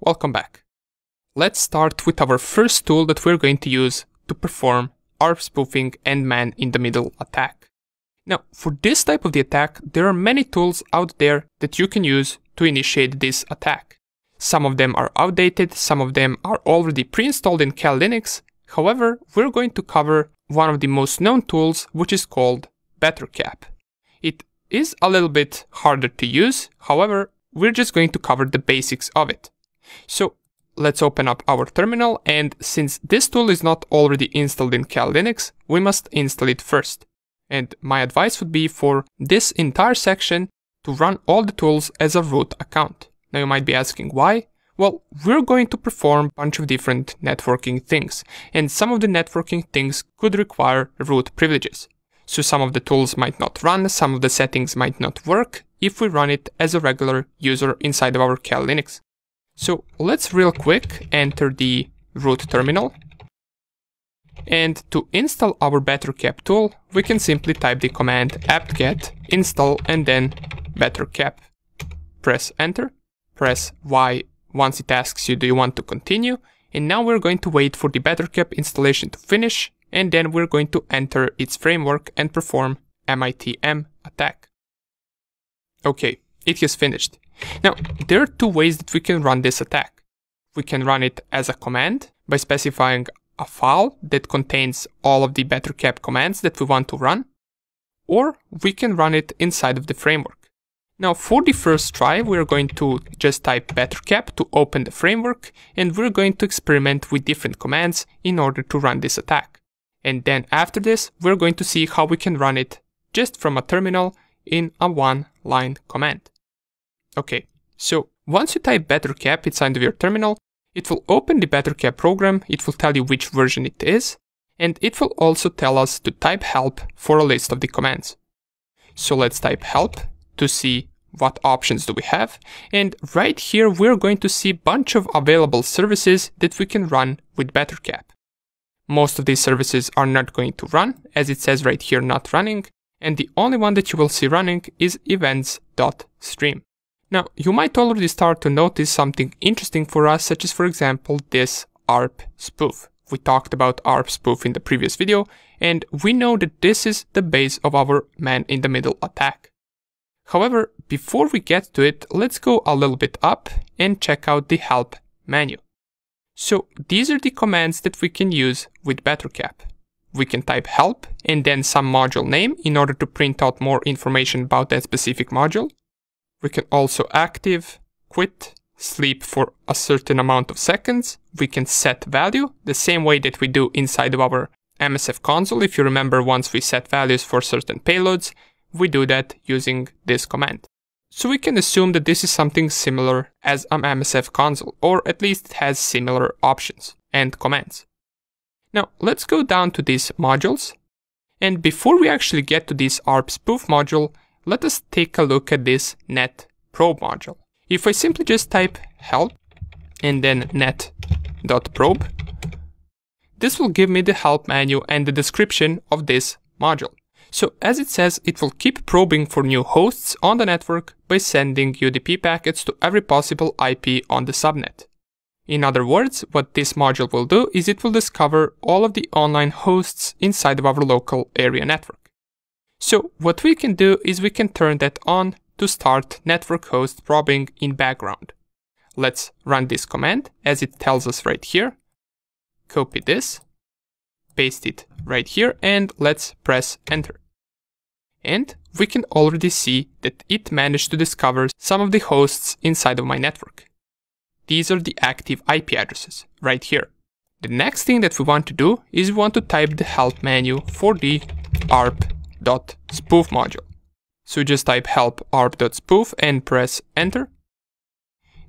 welcome back. Let's start with our first tool that we're going to use to perform ARP spoofing and man-in-the-middle attack. Now, for this type of the attack, there are many tools out there that you can use to initiate this attack. Some of them are outdated, some of them are already pre-installed in Kali Linux. However, we're going to cover one of the most known tools, which is called BetterCap. It is a little bit harder to use, however, we're just going to cover the basics of it. So let's open up our terminal and since this tool is not already installed in Kali Linux, we must install it first. And my advice would be for this entire section to run all the tools as a root account. Now you might be asking why? Well, we're going to perform a bunch of different networking things, and some of the networking things could require root privileges. So some of the tools might not run, some of the settings might not work if we run it as a regular user inside of our Kali Linux. So let's real quick enter the root terminal. And to install our BetterCap tool, we can simply type the command apt-get install and then BetterCap. Press enter press Y once it asks you do you want to continue and now we're going to wait for the BetterCap installation to finish and then we're going to enter its framework and perform MITM attack. Okay, it has finished. Now, there are two ways that we can run this attack. We can run it as a command by specifying a file that contains all of the BetterCap commands that we want to run, or we can run it inside of the framework. Now for the first try, we're going to just type bettercap to open the framework and we're going to experiment with different commands in order to run this attack. And then after this, we're going to see how we can run it just from a terminal in a one line command. Okay, so once you type bettercap inside of your terminal, it will open the bettercap program, it will tell you which version it is, and it will also tell us to type help for a list of the commands. So let's type help to see what options do we have. And right here, we're going to see a bunch of available services that we can run with BetterCap. Most of these services are not going to run, as it says right here, not running. And the only one that you will see running is events.stream. Now, you might already start to notice something interesting for us, such as, for example, this ARP spoof. We talked about ARP spoof in the previous video, and we know that this is the base of our man-in-the-middle attack. However, before we get to it, let's go a little bit up and check out the help menu. So these are the commands that we can use with BetterCap. We can type help and then some module name in order to print out more information about that specific module. We can also active, quit, sleep for a certain amount of seconds. We can set value the same way that we do inside of our MSF console. If you remember, once we set values for certain payloads, we do that using this command. So we can assume that this is something similar as an MSF console, or at least it has similar options and commands. Now let's go down to these modules. And before we actually get to this ARP spoof module, let us take a look at this net probe module. If I simply just type help and then net.probe, this will give me the help menu and the description of this module. So as it says, it will keep probing for new hosts on the network by sending UDP packets to every possible IP on the subnet. In other words, what this module will do is it will discover all of the online hosts inside of our local area network. So what we can do is we can turn that on to start network host probing in background. Let's run this command as it tells us right here. Copy this, paste it right here and let's press enter. And we can already see that it managed to discover some of the hosts inside of my network. These are the active IP addresses, right here. The next thing that we want to do is we want to type the help menu for the arp.spoof module. So just type help arp.spoof and press enter.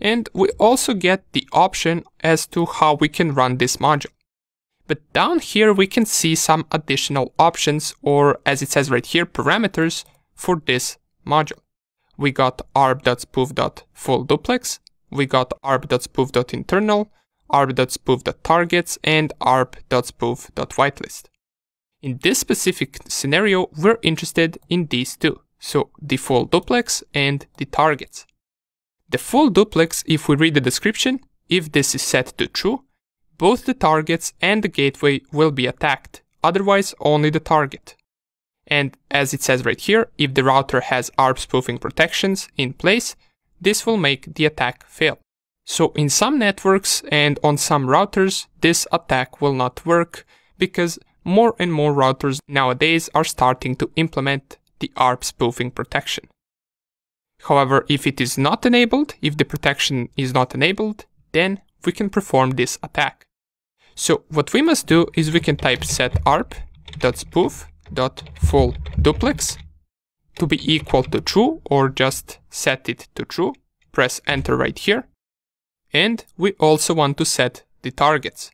And we also get the option as to how we can run this module. But down here we can see some additional options or as it says right here, parameters for this module. We got arp.spoof.full duplex, we got arp.spoof.internal, arp.spoof.targets, and arp.spoof.whitelist. In this specific scenario, we're interested in these two, so the full duplex and the targets. The full duplex, if we read the description, if this is set to true, both the targets and the gateway will be attacked, otherwise only the target. And as it says right here, if the router has ARP spoofing protections in place, this will make the attack fail. So in some networks and on some routers, this attack will not work because more and more routers nowadays are starting to implement the ARP spoofing protection. However, if it is not enabled, if the protection is not enabled, then we can perform this attack. So what we must do is we can type set arp.spoof.full duplex to be equal to true or just set it to true. Press enter right here. And we also want to set the targets.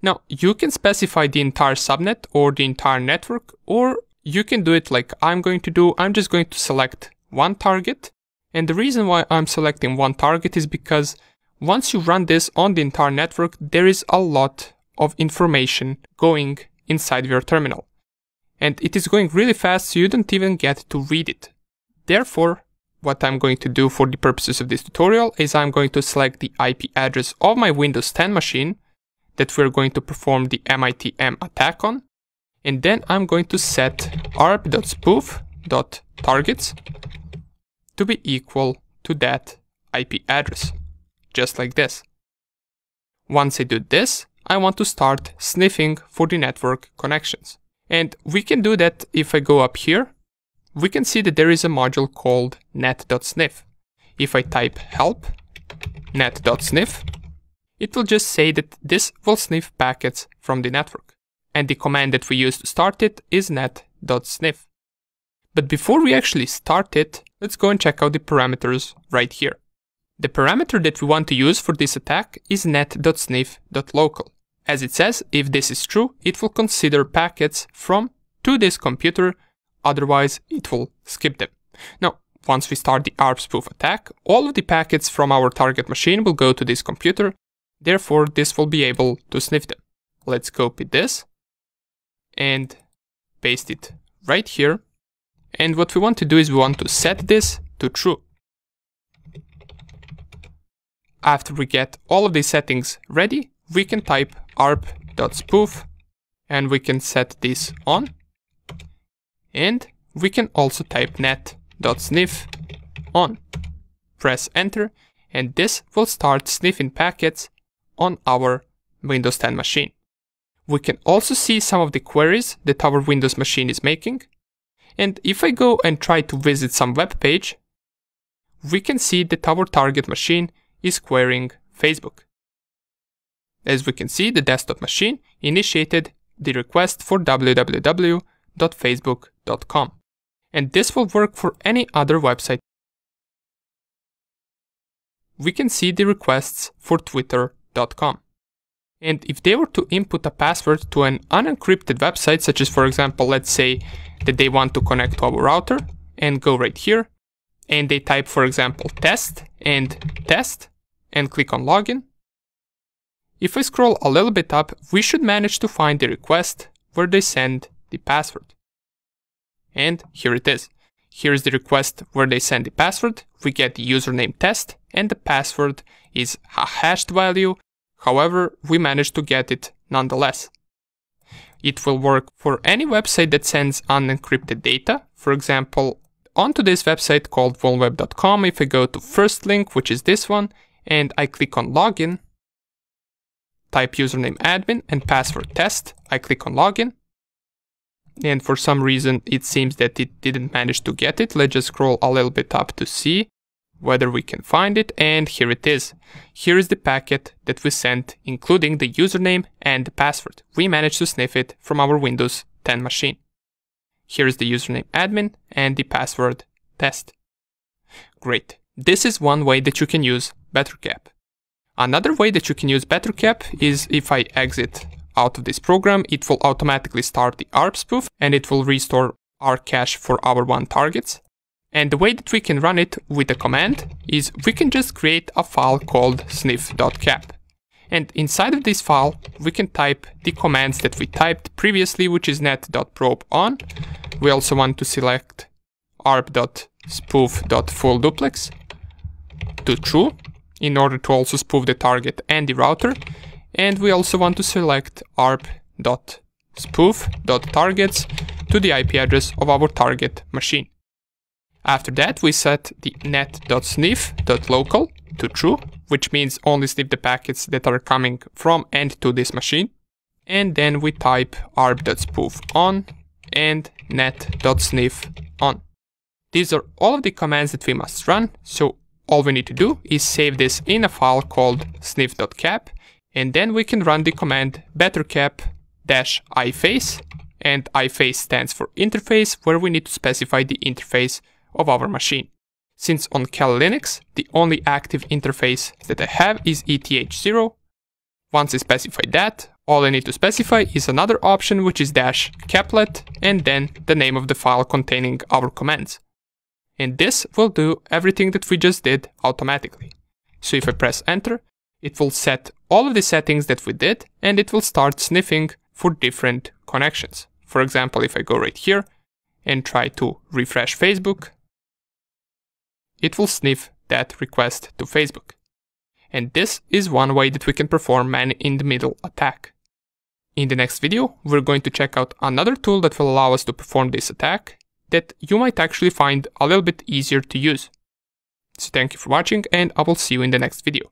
Now you can specify the entire subnet or the entire network or you can do it like I'm going to do. I'm just going to select one target. And the reason why I'm selecting one target is because once you run this on the entire network, there is a lot of information going inside your terminal. And it is going really fast so you don't even get to read it. Therefore, what I'm going to do for the purposes of this tutorial is I'm going to select the IP address of my Windows 10 machine that we're going to perform the MITM attack on. And then I'm going to set arp.spoof.targets to be equal to that IP address, just like this. Once I do this, I want to start sniffing for the network connections. And we can do that if I go up here. We can see that there is a module called net.sniff. If I type help net.sniff, it will just say that this will sniff packets from the network. And the command that we use to start it is net.sniff. But before we actually start it, let's go and check out the parameters right here. The parameter that we want to use for this attack is net.sniff.local. As it says, if this is true, it will consider packets from to this computer, otherwise it will skip them. Now, once we start the ARP spoof attack, all of the packets from our target machine will go to this computer, therefore this will be able to sniff them. Let's copy this and paste it right here. And what we want to do is we want to set this to true. After we get all of these settings ready, we can type arp.spoof and we can set this on. And we can also type net.sniff on. Press enter and this will start sniffing packets on our Windows 10 machine. We can also see some of the queries that our Windows machine is making. And if I go and try to visit some web page, we can see that our target machine is querying Facebook. As we can see, the desktop machine initiated the request for www.facebook.com. And this will work for any other website. We can see the requests for twitter.com. And if they were to input a password to an unencrypted website, such as for example, let's say that they want to connect to our router and go right here, and they type for example test and test and click on login, if I scroll a little bit up, we should manage to find the request where they send the password. And here it is. Here is the request where they send the password. We get the username test and the password is a hashed value. However, we managed to get it nonetheless. It will work for any website that sends unencrypted data. For example, onto this website called vulnweb.com, if I go to first link, which is this one, and I click on login, type username admin and password test. I click on login. And for some reason, it seems that it didn't manage to get it. Let's just scroll a little bit up to see whether we can find it. And here it is. Here is the packet that we sent, including the username and the password. We managed to sniff it from our Windows 10 machine. Here is the username admin and the password test. Great. This is one way that you can use Bettercap. Another way that you can use Bettercap is if I exit out of this program, it will automatically start the ARP spoof and it will restore our cache for our one targets. And the way that we can run it with a command is we can just create a file called sniff.cap. And inside of this file, we can type the commands that we typed previously, which is net.probe on. We also want to select arp.spoof.fullduplex to true in order to also spoof the target and the router. And we also want to select arp.spoof.targets to the IP address of our target machine. After that, we set the net.sniff.local to true, which means only sniff the packets that are coming from and to this machine. And then we type arp.spoof on and net.sniff on. These are all of the commands that we must run, so all we need to do is save this in a file called sniff.cap, and then we can run the command bettercap-iface, and iface stands for interface, where we need to specify the interface of our machine. Since on Kali Linux, the only active interface that I have is ETH0, once I specify that, all I need to specify is another option which is dash caplet and then the name of the file containing our commands. And this will do everything that we just did automatically. So if I press enter, it will set all of the settings that we did and it will start sniffing for different connections. For example, if I go right here and try to refresh Facebook, it will sniff that request to Facebook. And this is one way that we can perform man-in-the-middle attack. In the next video, we're going to check out another tool that will allow us to perform this attack that you might actually find a little bit easier to use. So thank you for watching and I will see you in the next video.